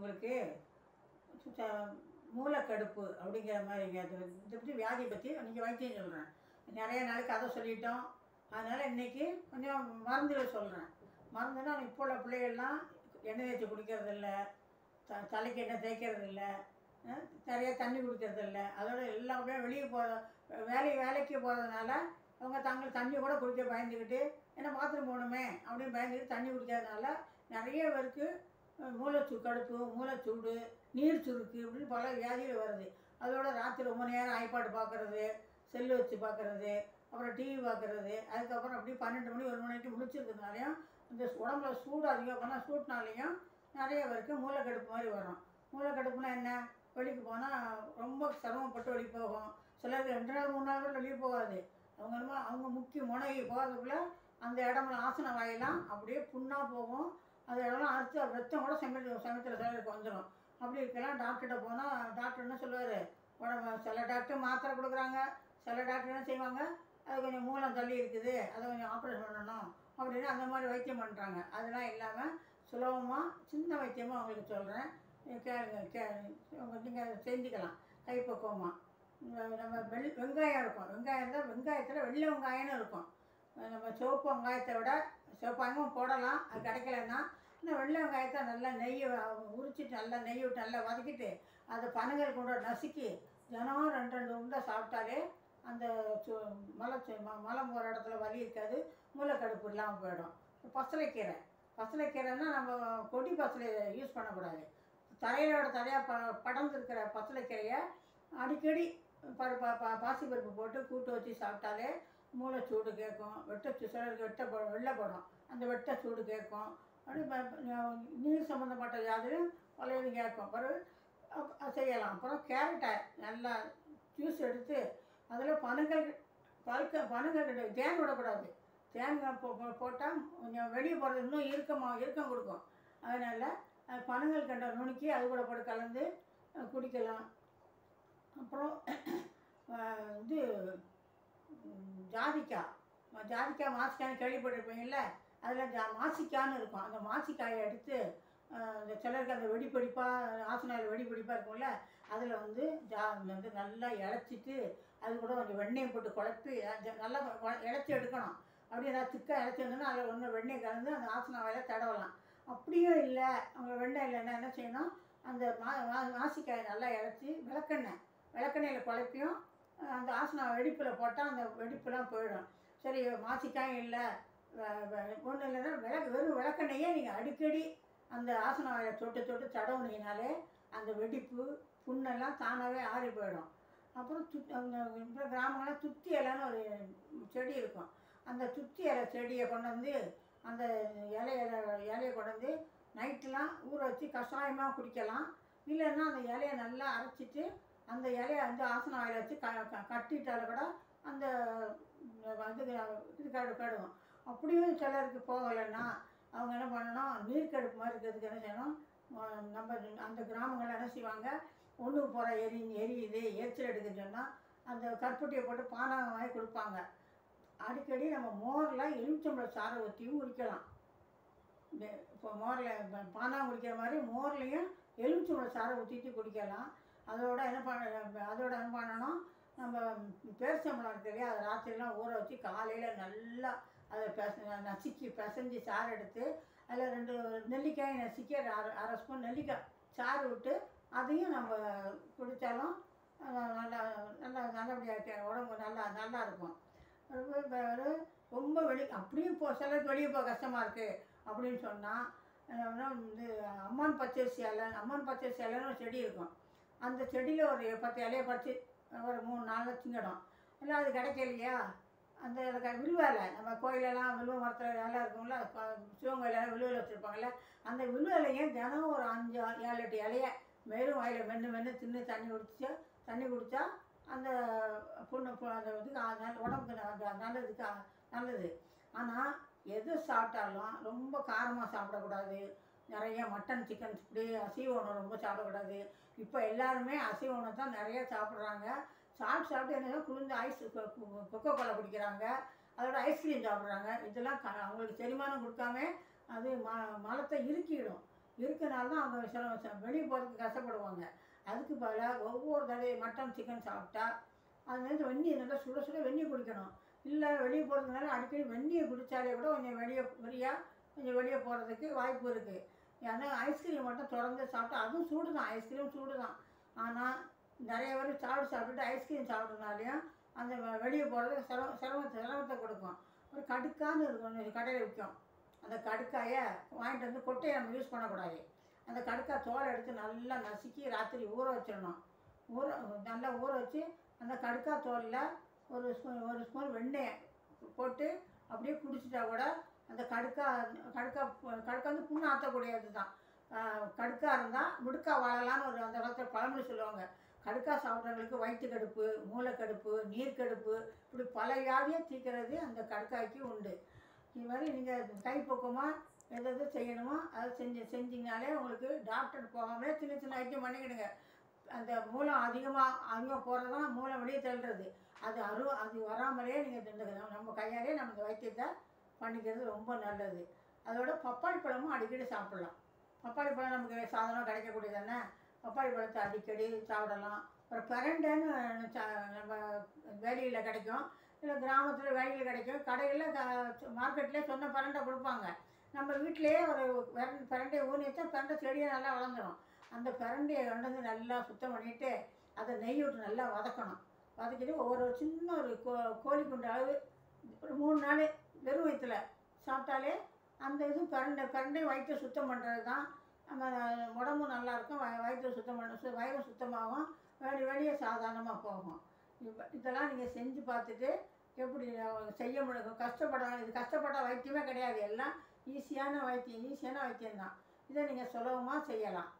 உங்களுக்கு ச- மூலக்கடுப்பு அப்படிங்கிற மாதிரிங்க அது இதை பற்றி வியாதி பற்றி இன்றைக்கி வைத்தியம் சொல்கிறேன் நிறைய நாளைக்கு அதை சொல்லிட்டோம். அதனால் இன்றைக்கி கொஞ்சம் மருந்துகள் சொல்கிறேன் மருந்துன்னா இப்போ உள்ள பிள்ளைகள்லாம் எண்ணெய் தேய்ச்சி குடிக்கிறதில்ல த தலைக்கு எண்ணெய் தேய்க்கிறது இல்லை நிறைய தண்ணி குடிக்கிறது இல்லை அதோட எல்லாமே வெளியே போகிற வேலை வேலைக்கு போகிறதுனால அவங்க தாங்கள் தண்ணி கூட குடிக்க பயந்துக்கிட்டு ஏன்னா பாத்ரூம் போகணுமே அப்படின்னு பயந்துக்கிட்டு தண்ணி குடிக்கிறதுனால நிறைய பேருக்கு மூளைச்சூ கடுப்பு மூளைச்சூடு நீர் சுருக்கு இப்படின்னு பல வியாதிகள் வருது. அதோட ராத்திரி ரொம்ப நேரம் ஐபாடு பார்க்குறது செல்லு வச்சு பார்க்குறது அப்புறம் டிவி பார்க்குறது அதுக்கப்புறம் அப்படியே பன்னெண்டு மணி ஒரு மணிக்கு முடிச்சிருக்கிறதுனாலையும் இந்த உடம்புல சூடு அதிகம் பண்ணால் சூட்டினாலையும் நிறைய பேருக்கு மூளைக்கடுப்பு மாதிரி வரும். மூளைக்கடுப்புனா என்ன? வெளிக்கு போனால் ரொம்ப சிரமப்பட்டு வெளியே போகும். சிலருக்கு ரெண்டு நாள் மூணு நாள் கூட வெளியே போகாது. அவங்க அவங்க முக்கிய முனை போகிறதுக்குள்ளே அந்த இடம்ல ஆசன வாயெல்லாம் அப்படியே புண்ணாக போகும். அந்த இடம்லாம் அறுத்து ரத்தம் கூட சமையல் சமைக்கிற சிலருக்கு வந்துடும் அப்படி இருக்கலாம் டாக்டர்கிட்ட போனால் டாக்டர் என்ன சொல்லுவார்? உடம்பு சில டாக்டர் மாத்திரை கொடுக்குறாங்க சில டாக்டர் என்ன செய்வாங்க? அது கொஞ்சம் மூலம் தள்ளி இருக்குது அதை கொஞ்சம் ஆப்ரேஷன் பண்ணணும் அப்படின்னு அந்த மாதிரி வைத்தியம் பண்ணுறாங்க அதெல்லாம் இல்லாமல் சுலபமாக சின்ன வைத்தியமாக அவங்களுக்கு சொல்கிறேன் கேளுங்க கே நீங்கள் செஞ்சுக்கலாம். கைப்பக்குவமாக நம்ம வெள் வெங்காயம் இருக்கும். வெங்காயம் இருந்தால் வெங்காயத்தில் வெள்ளை வெங்காயம்னு இருக்கும். நம்ம சிவப்பு வெங்காயத்தை விட சிவப்பாயமும் போடலாம் அது கிடைக்கலன்னா இந்த வெள்ளை வெங்காயத்தை நல்லா நெய் உரிச்சிட்டு நல்லா நெய் விட்டு நல்லா வதக்கிட்டு அதை பனங்கள் கூட நசுக்கி தினம் ரெண்டு ரெண்டு உண்டை சாப்பிட்டாலே அந்த சு மலை ம- மலம் போகிற இடத்துல வலி இருக்காது மூளைக்கடுப்பு இல்லாமல் போயிடும். பசலைக்கீரை பசலைக்கீரைன்னா நம்ம கொடி பசலை யூஸ் பண்ணக்கூடாது. தரையிலோட தரையாக ப படர்ந்துருக்கிற பசலைக்கீரையை அடிக்கடி பருப்பு பா பாசி பருப்பு போட்டு கூட்டு வச்சு சாப்பிட்டாலே மூளை சூடு கேட்கும். வெட்ட சிலருக்கு வெட்ட வெள்ளை வெள்ளைப்படும் அந்த வெட்ட சூடு கேட்கும். அப்படியே நீர் சம்மந்தப்பட்ட யாதிலும் பல இது கேட்கும். பிறகு செய்யலாம். அப்புறம் கேரட்டை நல்லா ஜூஸ் எடுத்து அதில் பனங்கள் பழுக்க பனங்கள் கிடையாது தேன் விடக்கூடாது. தேங்காய் போ போட்டால் கொஞ்சம் வெளியே போகிறது இன்னும் இறுக்கமாக இறுக்கம் கொடுக்கும். அதனால் பனங்கள் கண்ட நுணுக்கி அது கூட போட்டு கலந்து குடிக்கலாம். அப்புறம் இது ஜாதிக்காய். ஜாதிக்காய் மாஸ்கான்னு கேள்விப்பட்டிருப்பீங்கல்ல? அதில் ஜா மாசிக்கான்னு இருக்கும். அந்த மாசிக்காயை எடுத்து இந்த சிலருக்கு அந்த வெடிப்படிப்பாக ஆசனாயில் வெடிப்படிப்பாக இருக்கும்ல அதில் வந்து ஜா வந்து நல்லா இழைச்சிட்டு அது கூட கொஞ்சம் வெண்ணெயை போட்டு குழப்பி ஜ- நல்லா இழைச்சி எடுக்கணும். அப்படியே ஏதாவது திக்காக இழைச்சி வந்தோன்னா அதில் ஒன்று வெண்ணெய் கலந்து அந்த ஆசனா தடவலாம். அப்படியும் இல்லை. அவங்க வெண்ணெய் இல்லைன்னா என்ன செய்யணும்? அந்த மா மா- மாசிக்காயை நல்லா இழைச்சி விளக்கெண்ணெய் விளக்கெண்ணெயில் குழப்பியும் அந்த ஆசனா வெடிப்பில் போட்டால் அந்த வெடிப்புலாம் போயிடும். சரி மாசிக்காயும் இல்லை. ஒன்றும் இல்லைன்னா விளக்கு வெறும் விளக்கெண்ணையே நீங்கள் அடிக்கடி அந்த ஆசன வாயில தொட்டு தொட்டு தடவுனீங்கனாலே அந்த வெடிப்பு புண்ணெல்லாம் தானாகவே ஆறி போயிடும். அப்புறம் துத் அந்த இப்போ கிராமங்கள்லாம் துத்தி இலைன்னு ஒரு செடி இருக்கும். அந்த துத்தி இலை செடியை கொண்டு வந்து அந்த இலையில இலையை கொண்டு வந்து நைட்டெலாம் ஊற வச்சு கஷாயமாக குடிக்கலாம். இல்லைன்னா அந்த இலையை நல்லா அரைச்சிட்டு அந்த இலையை வந்து ஆசன வாயில வச்சு க க- கூட அந்த வந்து இது கடு கடுவோம் அப்படியும் சிலருக்கு போகலைன்னா அவங்க என்ன பண்ணணும்? நீர்க்கடுப்பு மாதிரி இருக்கிறதுக்கு என்ன செய்யணும்? நம்ம அந்த கிராமங்களில் என்ன செய்வாங்க? ஒன்றுக்கு போகிற எரி எரியுது எரிச்சல் எடுக்குன்னு சொன்னால் அந்த கற்பூட்டியை போட்டு பானகம் வாங்கி கொடுப்பாங்க. அடிக்கடி நம்ம மோரில் எலுமிச்சம்பழம் சாறை ஊற்றியும் குடிக்கலாம் இப்போ மோரில் பானகம் குடிக்கிற மாதிரி மோர்லேயும் எலுமிச்சம்பழம் சாறை ஊற்றிட்டு குடிக்கலாம். அதோட என்ன பண்ண அதோட என்ன பண்ணணும்? நம்ம பேரிச்சம்பழம் இருக்கு இல்லையா? அதை ராத்திரிலாம் ஊற வச்சு காலையில் நல்லா அதை பெச நசுக்கி பிசைஞ்சு சாறு எடுத்து அதில் ரெண்டு நெல்லிக்காயை நசுக்கி அரை அரை ஸ்பூன் நெல்லிக்காய் சாறு விட்டு அதையும் நம்ம குடித்தாலும் நல்லா நல்லா நல்லபடியாக இருக்க- உடம்பு நல்லா நல்லா இருக்கும். ரொம்ப ஒரு ரொம்ப வெளி அப்படியும் இப்போ சிலருக்கு வெளியே போக கஷ்டமாக இருக்குது அப்படின்னு சொன்னால் இது அம்மான் பச்சரிசி இலை அம்மான் பச்சரிசி இலைன்னு ஒரு செடி இருக்கும். அந்த செடியில் ஒரு பத்து இலையை பறித்து ஒரு மூணு நாலு திங்கிடும் இல்லை அது கிடைக்கலையா? அந்த இதுக்கு நம்ம கோயிலெல்லாம் வில்வ மரத்தில் நல்லா இருக்கும்ல கொ- சிவன் கோயிலெல்லாம் வச்சுருப்பாங்கல்ல அந்த வில்வ தினமும் ஒரு அஞ்சு ஆறு, ஏழு எட்டு இலைய மேலும் வாயில் மென்று மென்று தின்னு தண்ணி குடிச்சா தண்ணி குடித்தா அந்த புண்ணு அந்த இதுக்கு உடம்புக்கு அந்த நல்லதுக்கு நல்லது. ஆனால் எது சாப்பிட்டாலும் ரொம்ப காரமாக சாப்பிடக்கூடாது. நிறைய மட்டன் சிக்கன் இப்படி அசைவ உணவு ரொம்ப சாப்பிடக்கூடாது. இப்போ எல்லாருமே அசைவ உணவு தான் நிறைய சாப்பிட்றாங்க. சாப்பிட்டு சாப்பிட்டு என்ன குளிர்ந்து ஐஸ் கொக்கோ கோலா குடிக்கிறாங்க. அதோட ஐஸ்கிரீம் சாப்பிட்றாங்க. இதெல்லாம் க அவங்களுக்கு செரிமானம் கொடுக்காம அது ம மலத்தை இறுக்கிடும். இருக்கனால தான் அவங்க சில சில வெளியே போகிறதுக்கு கஷ்டப்படுவாங்க. அதுக்கு பதிலாக ஒவ்வொரு தடவை மட்டன் சிக்கன் சாப்பிட்டா அது வந்து வெந்நீர் நல்லா சுட சுட வெந்நீர் குடிக்கணும். இல்லை வெளியே போகிறதுனால அடிக்கடி வெந்நீர் குடித்தாலே கூட கொஞ்சம் வெளியே வெளியாக கொஞ்சம் வெளியே போகிறதுக்கு வாய்ப்பு இருக்குது ஏன்னா ஐஸ்கிரீம் மட்டும் தொடர்ந்து சாப்பிட்டா அதுவும் சூடு தான் ஐஸ்கிரீம் சூடு தான் ஆனால் நிறைய பேர் சாப்பிட்டு சாப்பிட்டுட்டு ஐஸ்கிரீம் சாப்பிட்றதுனாலையும் அந்த வெளியே போகிறது சிரம சிரமத்தை சிரமத்தை கொடுக்கும். ஒரு கடுக்கான்னு இருக்கும் கடையில் விற்கும் அந்த கடுக்காயை வாங்கிட்டு வந்து கொட்டையை நம்ம யூஸ் பண்ணக்கூடாது. அந்த கடுக்காய் தோலை எடுத்து நல்லா நசுக்கி ராத்திரி ஊற வச்சிடணும். ஊற நல்லா ஊற வச்சு அந்த கடுக்காய் தோலில் ஒரு ஸ்பூன் ஒரு ஸ்பூன் வெண்ணெய் போட்டு அப்படியே குடிச்சிட்டா கூட அந்த கடுக்கா கடுக்கா கடுக்கா வந்து புண்ணு ஆற்றக்கூடியது தான் கடுக்கா இருந்தால் முடுக்கா வாழலான்னு ஒரு அந்த காலத்தில் பழமொழி சொல்லுவாங்க. கடுக்கா சாப்பிட்றவங்களுக்கு வயிற்றுக்கடுப்பு மூளைக்கடுப்பு நீர்க்கடுப்பு இப்படி பல வியாதியை தீர்க்கிறது அந்த கடுக்காய்க்கு உண்டு. இது மாதிரி நீங்கள் கைப்பக்குவமாக எது எது செய்யணுமோ அதை செஞ்சு செஞ்சீங்கனாலே உங்களுக்கு டாக்டர் போகாமலே சின்ன சின்ன ஐட்டம் பண்ணிக்கிடுங்க. அந்த மூலம் அதிகமாக அதிகமாக போகிறது தான் மூலம் வெளியே தள்ளுறது. அது அரு அது வராமலே நீங்கள் இந்த நம்ம கையாலே நம்ம இந்த வைத்தியத்தை பண்ணிக்கிறது ரொம்ப நல்லது. அதோட பப்பாளி பழமும் அடிக்கடி சாப்பிட்லாம். பப்பாளி பழம் நமக்கு சாதனம் கிடைக்கக்கூடியது தானே பப்பாளி பழத்தை அடிக்கடி சாப்பிடலாம். அப்புறம் பிரண்டைன்னு நம்ம வேலையில் கிடைக்கும். இல்லை கிராமத்தில் வேலையில் கிடைக்கும். கடையில் க மார்க்கெட்லேயே சொன்ன பிரண்டை கொடுப்பாங்க. நம்ம வீட்டிலேயே ஒரு பிரண்டை பிரண்டையை ஊனி வச்சா பிரண்டை செடியை நல்லா வளர்ந்துடும் அந்த பிரண்டையை கொண்டு வந்து நல்லா சுத்தம் பண்ணிவிட்டு அதை நெய் விட்டு நல்லா வதக்கணும். வதக்கிட்டு ஒவ்வொரு சின்ன ஒரு கோ கோழி குண்டு அளவு ஒரு மூணு நாள் வெறும் வயிற்றுல சாப்பிட்டாலே அந்த இது பிரண்டை பிரண்டை வயிற்றை சுத்தம் பண்ணுறது தான் நம்ம உடம்பும் நல்லாயிருக்கும் வய வயிற்று சுத்தம் பண்ண சு- வயிறு சுத்தமாகும் வெளி வெளியே சாதாரணமாக போகும். இப்ப இதெல்லாம் நீங்கள் செஞ்சு பார்த்துட்டு எப்படி செய்ய முடியும்? கஷ்டப்பட இது கஷ்டப்பட்ட வைத்தியமே கிடையாது. எல்லாம் ஈஸியான வைத்தியம் ஈஸியான வைத்தியம் தான் இதை நீங்கள் சுலபமாக செய்யலாம்.